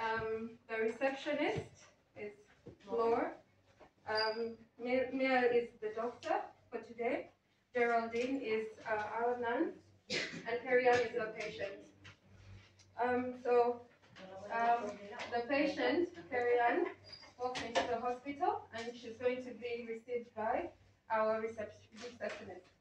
Um, the receptionist is Flora. Um, Mia is the doctor for today. Geraldine is uh, our nun, and Perian is the patient. Um, so um, the patient, Perian, walked into the hospital, and she's going to be received by our receptionist.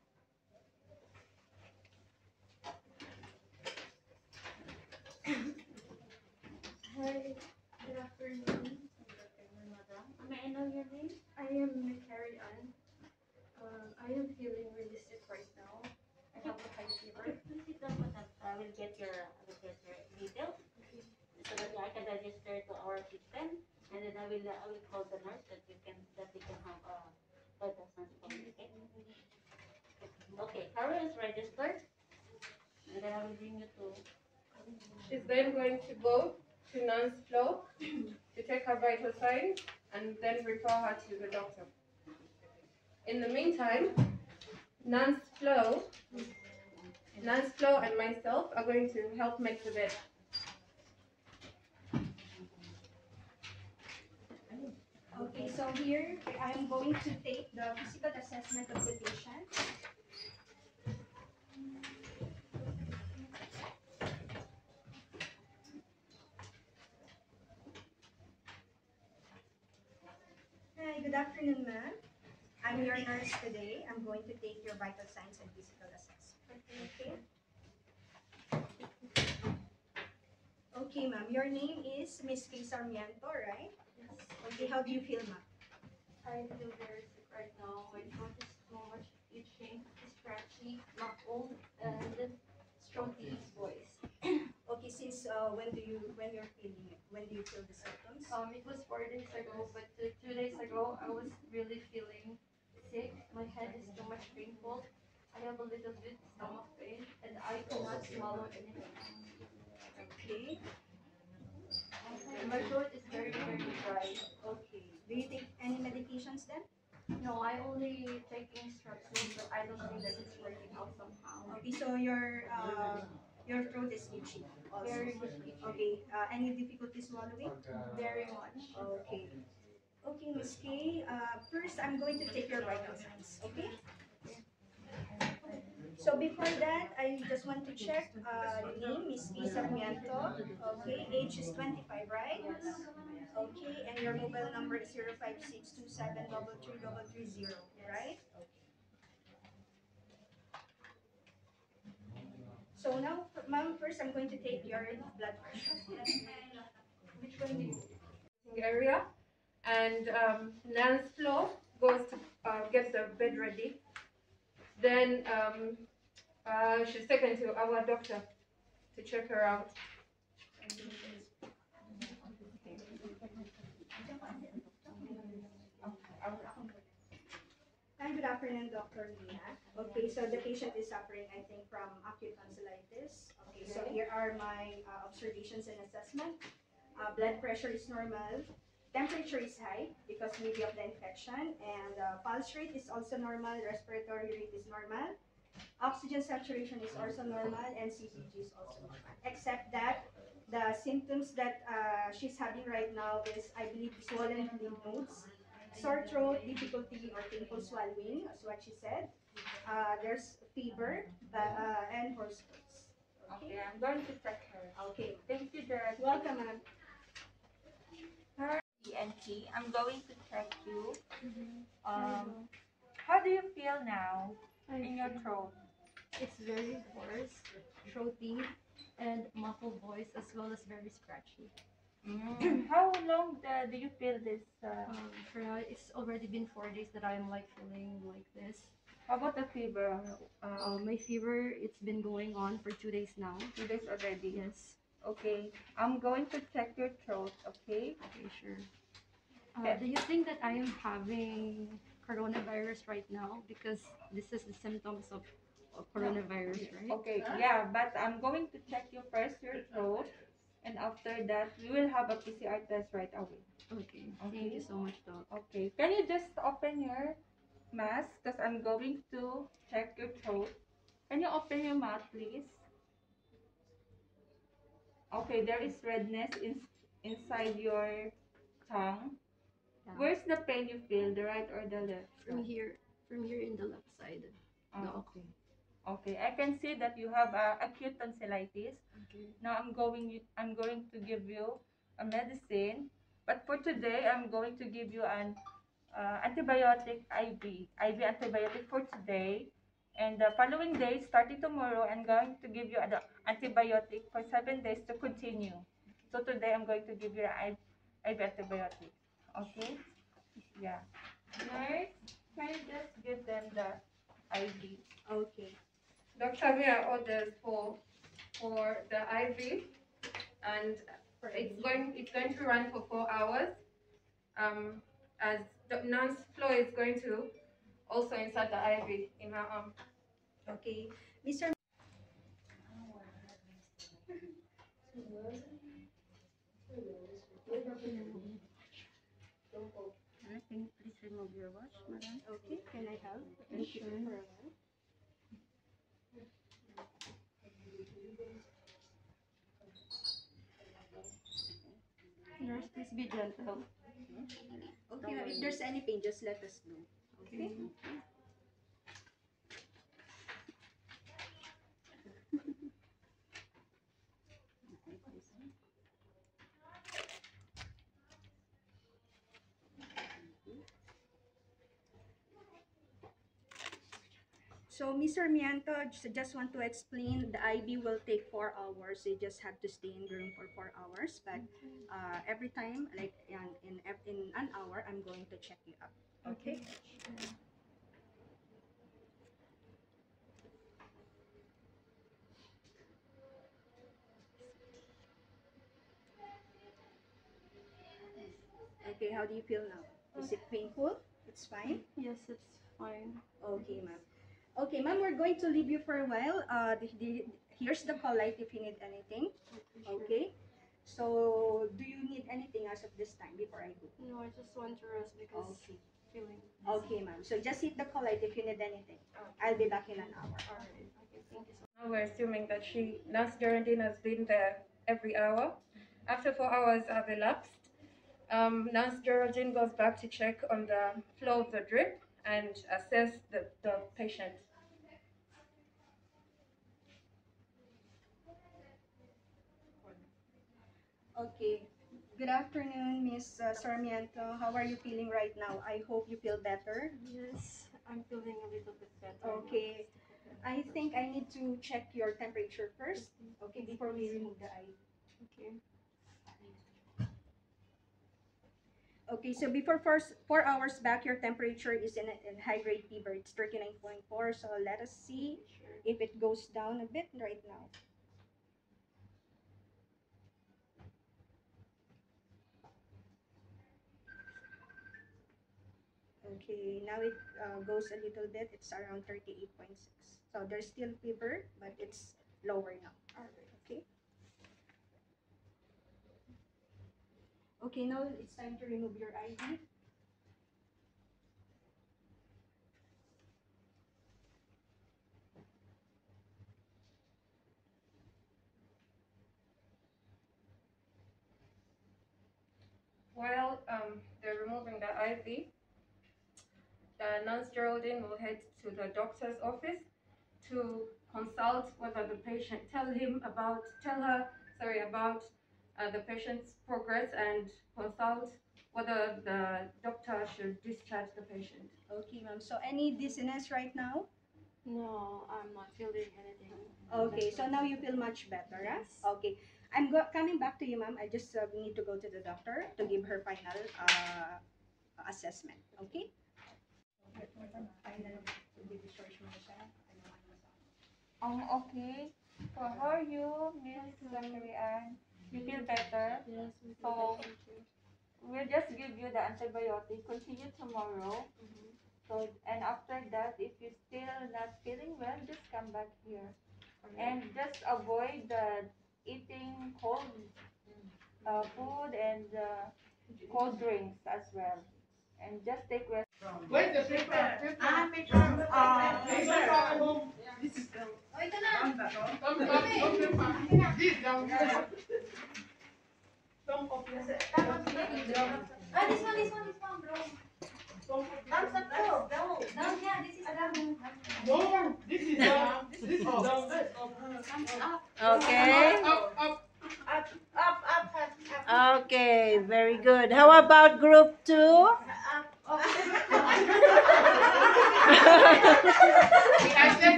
I will, I will call the nurse that you can, that we can have, uh, vital signs from you, okay? Carol is registered, and then I will bring you to, She's then going to go to Nan's floor to take her vital signs and then refer her to the doctor. In the meantime, Nan's flow, Nan's flow and myself are going to help make the bed. Okay, so here I am going to take the physical assessment of the patient. Hi, good afternoon, ma'am. I'm your nurse today. I'm going to take your vital signs and physical assessment. Okay? Okay, ma'am. Your name is Miss Kay Sarmiento, right? Okay, how do you feel, ma'am? I feel very sick right now. My throat is so much itching, scratchy, muffled, and strong voice. Okay, since uh, when do you when you're feeling it? When do you feel the symptoms? Um, it was four days ago, but uh, two days ago I was really feeling sick. My head is too much painful. I have a little bit stomach pain, and I cannot swallow anything. Okay. And my throat is very, very dry. Okay. Do you take any medications then? No, I only take instructions, but I don't think that it's working out somehow. Okay, so your uh, your throat is itchy. Also. Very much itchy. Okay. Uh, any difficulty swallowing? Very much. Okay. Okay, Miss Kay. Uh, first, I'm going to take your vital signs. Okay. So before that, I just want to check uh, name, Miss Kay Sarmiento. Okay, age is 25, right? Okay, and your mobile number is 05627 right? So now, ma'am, first I'm going to take your blood pressure. Which one do you? area and um, Nan's goes to uh, get the bed ready. Then um, uh, she's taken to our doctor to check her out. Hi, good afternoon, Dr. Nia. Okay, so the patient is suffering, I think, from acute tonsillitis. Okay, so here are my uh, observations and assessment. Uh, blood pressure is normal. Temperature is high because maybe of the infection. And uh, pulse rate is also normal. Respiratory rate is normal. Oxygen saturation is also normal. And CPG is also normal. Except that the symptoms that uh, she's having right now is, I believe, swollen lymph nodes sore throat, difficulty or painful swallowing, as what she said. Uh, there's fever uh, uh, and hoarse voice. Okay, I'm going to check her. Okay. Thank you, Dad. Welcome, ma'am. ENT. I'm going to check you. Um, how do you feel now in your throat? It's very hoarse, throaty, and muffled voice as well as very scratchy. Mm, how long uh, do you feel this? Uh, Um, for now, it's already been four days that I'm like feeling like this. how about the fever? Uh, my fever, it's been going on for two days now. Two days already. Yes. Okay. I'm going to check your throat. Okay. Okay, sure. Uh, Okay. do you think that I am having coronavirus right now? Because this is the symptoms of, of coronavirus, right? Okay. Yeah, but I'm going to check you first your throat, and after that we will have a PCR test right away. Okay. okay. Thank you so much, Doc. Okay. Can you just open your mask? Because I'm going to check your throat. Can you open your mouth, please? Okay, there is redness in, inside your tongue. Yeah. Where's the pain you feel, the right or the left? From here, from here in the left side. Oh, No. okay. Okay, I can see that you have uh, acute tonsillitis. Okay. Now I'm going I'm going to give you a medicine, but for today I'm going to give you an uh, antibiotic IV, IV antibiotic for today. And the following day, starting tomorrow, I'm going to give you the antibiotic for seven days to continue. So today I'm going to give you an IV antibiotic. Okay? Yeah. Nurse, can you just give them the IV? Okay. Dr. Mia orders for for the IV, and it's going it's going to run for four hours. Um, as the nurse Flo is going to also insert the IV in her arm. Okay. Mr. remove your watch, madam? Okay, can I have attention for a while? Nurse, please be gentle. Okay, if there's any pain, just let us know. Okay? So, Mr. Mianto, just, want to explain, the IV will take four hours. You just have to stay in the room for four hours. But uh, every time, like in, in, in an hour, I'm going to check you up. Okay? Okay, how do you feel now? Is it painful? It's fine? Yes, it's fine. Okay, ma'am. Okay, ma'am, we're going to leave you for a while. Uh, the, the, here's the call light if you need anything. Okay? So, do you need anything as of this time before I go? No, I just want to rest because Okay. feeling. Okay, ma'am. So, just hit the call light if you need anything. I'll be back in an hour. Alright. Okay, thank you so Now we're assuming that she Nurse Geraldine has been there every hour. After four hours have elapsed, um, Nurse Geraldine goes back to check on the flow of the drip and assess the, the patient. Okay. Good afternoon, Miss uh, Sarmiento. How are you feeling right now? I hope you feel better. Yes, I'm feeling a little bit better. Okay. I think I need to check your temperature first. Okay, before we remove the eye. Okay. Okay, so before first four hours back, your temperature is in, a, in high grade fever. It's 39.4. So let us see if it goes down a bit right now. Okay, now it uh, goes a little bit. It's around 38.6. So there's still fever, but it's lower now. Alright. Okay. Okay, now it's time to remove your ID. While um, they're removing the IV, the nurse Geraldine will head to the doctor's office to consult whether the patient, tell him about, tell her, sorry, about uh, the patient's progress and consult whether the doctor should discharge the patient. Okay, ma'am. So any dizziness right now? No, I'm not feeling anything. Okay, so now you feel much better, yeah? Yes. Okay. I'm go- coming back to you, ma'am. I just uh, need to go to the doctor to give her final uh, assessment. Okay? Final discharge mo na siya. Ano, ano sa Um, okay. So how are you, Miss Zachary Ann? You feel better? Yes, we feel So- better, thank you. We'll just give you the antibiotic. Continue tomorrow. Mhm. So and after that, if you still not feeling well, just come back here Alright. and just avoid the eating cold uh, food and uh, cold drinks as well. And just take rest. Where's the paper? Ah, paper. Ah, paper. This is the. Oh, ito na. Come back, come back. This down here. Some of. Ah, this one, this one, this one, bro. Thumbs up too. Go. Down, yeah, this is down. No, this is uh, this is up. Thumbs up. Okay. Up, up. Up, up, up, up. Okay, very good. How about group two? I said up, up, up, up.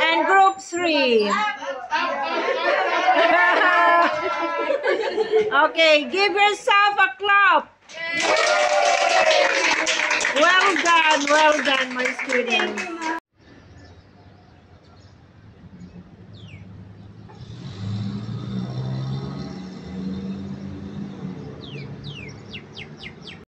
And group three. Okay, give yourself a clap. Well done, well done, my students.